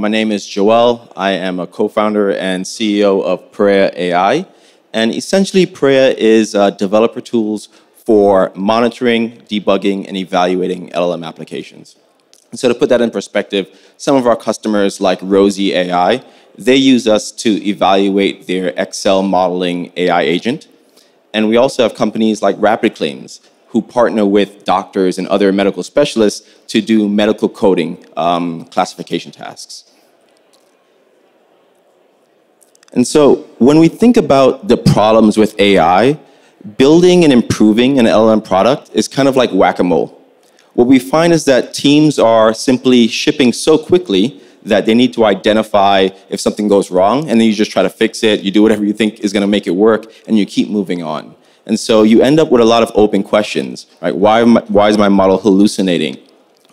My name is Joel. I am a co-founder and CEO of Parea AI. And essentially, Parea is uh, developer tools for monitoring, debugging, and evaluating LLM applications. And so to put that in perspective, some of our customers like Rosie AI, they use us to evaluate their Excel modeling AI agent. And we also have companies like Rapid Claims who partner with doctors and other medical specialists to do medical coding um, classification tasks. And so when we think about the problems with AI, building and improving an LLM product is kind of like whack-a-mole. What we find is that teams are simply shipping so quickly that they need to identify if something goes wrong, and then you just try to fix it. You do whatever you think is going to make it work, and you keep moving on. And so you end up with a lot of open questions, right? Why, why is my model hallucinating?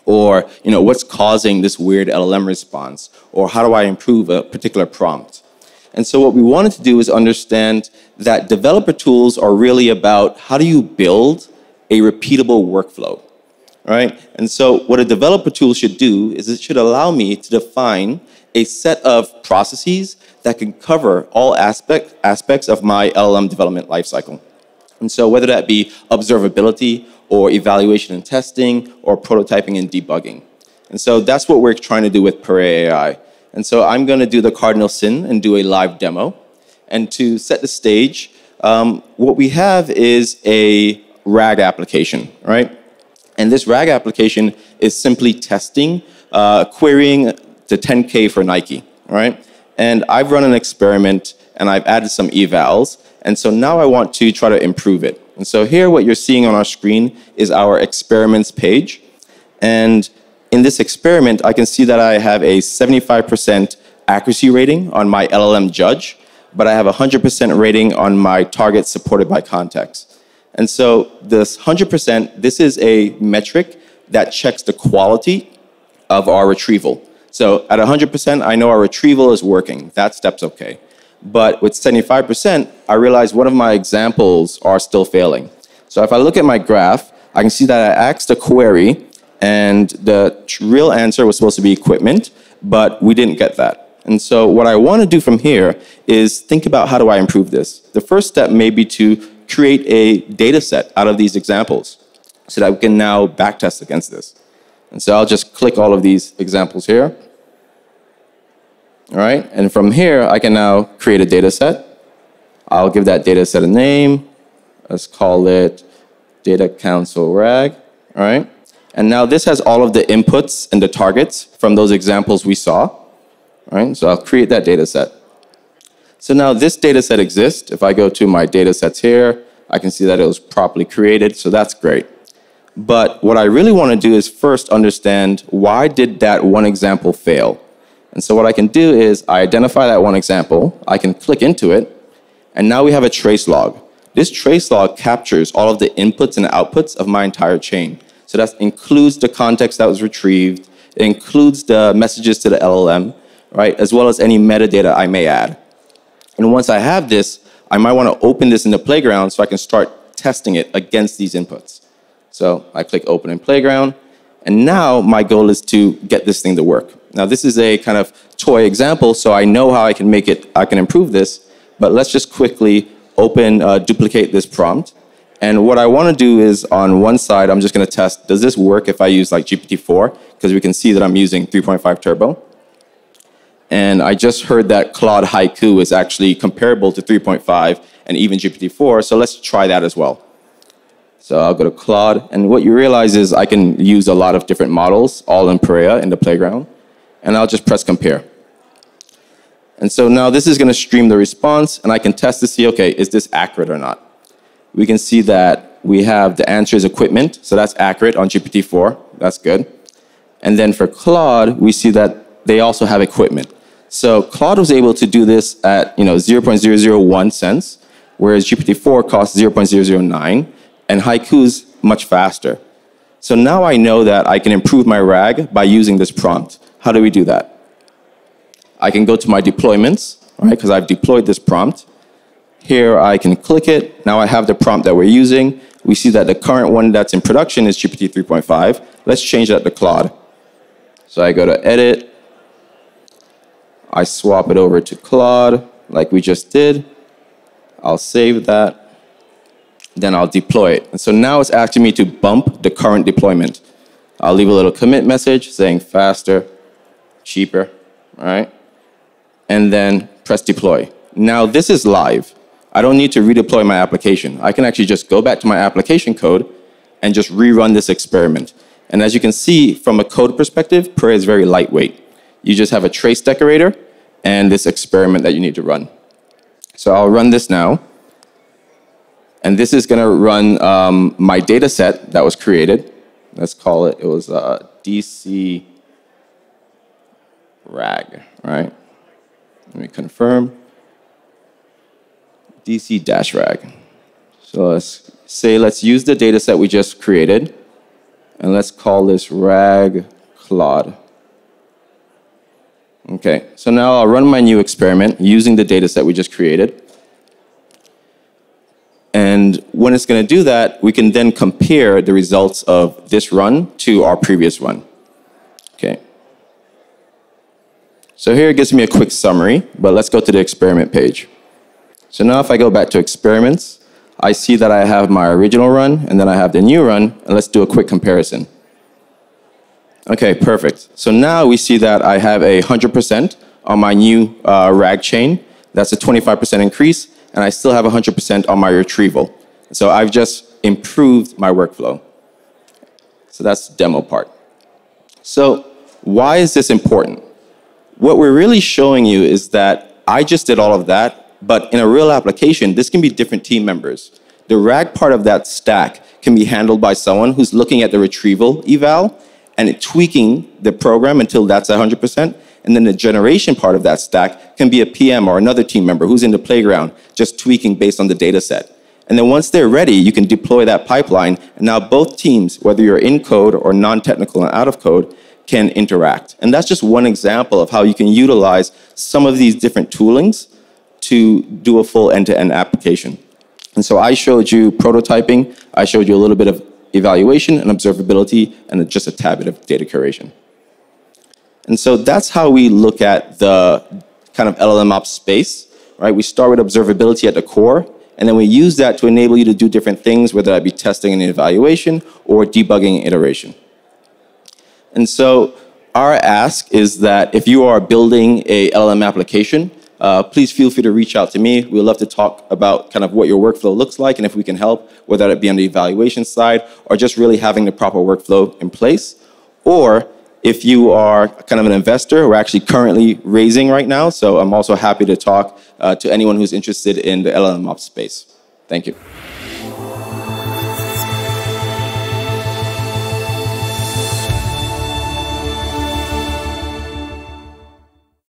Or, you know, what's causing this weird LLM response? Or how do I improve a particular prompt? And so what we wanted to do is understand that developer tools are really about how do you build a repeatable workflow, right? And so what a developer tool should do is it should allow me to define a set of processes that can cover all aspect, aspects of my LLM development lifecycle. And so whether that be observability or evaluation and testing or prototyping and debugging. And so that's what we're trying to do with Parea AI. And so I'm going to do the cardinal sin and do a live demo. And to set the stage, um, what we have is a RAG application, right? And this RAG application is simply testing, uh, querying the 10K for Nike, right? And I've run an experiment and I've added some evals. And so now I want to try to improve it. And so here, what you're seeing on our screen is our experiments page. And in this experiment, I can see that I have a 75% accuracy rating on my LLM judge, but I have a 100% rating on my target supported by context. And so this 100%, this is a metric that checks the quality of our retrieval. So at 100%, I know our retrieval is working. That step's okay. But with 75%, I realize one of my examples are still failing. So if I look at my graph, I can see that I asked a query and the real answer was supposed to be equipment, but we didn't get that. And so what I want to do from here is think about how do I improve this. The first step may be to create a data set out of these examples so that we can now backtest against this. And so I'll just click all of these examples here. All right, and from here, I can now create a data set. I'll give that data set a name. Let's call it data council rag, all right? And now this has all of the inputs and the targets from those examples we saw. Right? So I'll create that data set. So now this data set exists. If I go to my data sets here, I can see that it was properly created, so that's great. But what I really want to do is first understand why did that one example fail? And so what I can do is I identify that one example, I can click into it, and now we have a trace log. This trace log captures all of the inputs and outputs of my entire chain. So that includes the context that was retrieved, it includes the messages to the LLM, right, as well as any metadata I may add. And once I have this, I might want to open this in the playground so I can start testing it against these inputs. So I click open in playground, and now my goal is to get this thing to work. Now this is a kind of toy example, so I know how I can make it, I can improve this, but let's just quickly open, uh, duplicate this prompt. And what I want to do is on one side, I'm just going to test, does this work if I use like GPT-4? Because we can see that I'm using 3.5 Turbo. And I just heard that Claude Haiku is actually comparable to 3.5 and even GPT-4, so let's try that as well. So I'll go to Claude, and what you realize is I can use a lot of different models, all in Parea in the playground, and I'll just press compare. And so now this is going to stream the response, and I can test to see, okay, is this accurate or not? We can see that we have the answer is equipment, so that's accurate on GPT-4. That's good. And then for Claude, we see that they also have equipment. So Claude was able to do this at you know 0.001 cents, whereas GPT-4 costs 0.009, and Haiku's much faster. So now I know that I can improve my RAG by using this prompt. How do we do that? I can go to my deployments, right, because I've deployed this prompt. Here I can click it. Now I have the prompt that we're using. We see that the current one that's in production is GPT 3.5. Let's change that to Claude. So I go to edit, I swap it over to Claude, like we just did. I'll save that. Then I'll deploy it. And so now it's asking me to bump the current deployment. I'll leave a little commit message saying faster, cheaper, all right? And then press deploy. Now this is live. I don't need to redeploy my application. I can actually just go back to my application code and just rerun this experiment. And as you can see, from a code perspective, Parea is very lightweight. You just have a trace decorator and this experiment that you need to run. So I'll run this now. And this is going to run um, my data set that was created. Let's call it, it was uh, DC rag, right? Let me confirm. DC dash rag. So let's say, let's use the data set we just created, and let's call this rag Claude. Okay, so now I'll run my new experiment using the data set we just created. And when it's going to do that, we can then compare the results of this run to our previous run. Okay. So here it gives me a quick summary, but let's go to the experiment page. So now if I go back to experiments, I see that I have my original run and then I have the new run, and let's do a quick comparison. Okay, perfect. So now we see that I have a 100% on my new uh, RAG chain. That's a 25% increase, and I still have 100% on my retrieval. So I've just improved my workflow. So that's the demo part. So why is this important? What we're really showing you is that I just did all of that, but in a real application, this can be different team members. The RAG part of that stack can be handled by someone who's looking at the retrieval eval and tweaking the program until that's 100%. And then the generation part of that stack can be a PM or another team member who's in the playground, just tweaking based on the data set. And then once they're ready, you can deploy that pipeline. And now both teams, whether you're in code or non-technical and out of code, can interact. And that's just one example of how you can utilize some of these different toolings to do a full end-to-end application. And so I showed you prototyping, I showed you a little bit of evaluation and observability, and just a tad bit of data curation. And so that's how we look at the kind of LLM ops space, right? We start with observability at the core, and then we use that to enable you to do different things, whether that be testing and evaluation or debugging iteration. And so our ask is that if you are building a LLM application, uh, please feel free to reach out to me. We'd love to talk about kind of what your workflow looks like and if we can help, whether it be on the evaluation side or just really having the proper workflow in place. Or if you are kind of an investor, we're actually currently raising right now. So I'm also happy to talk uh, to anyone who's interested in the LLM ops space. Thank you.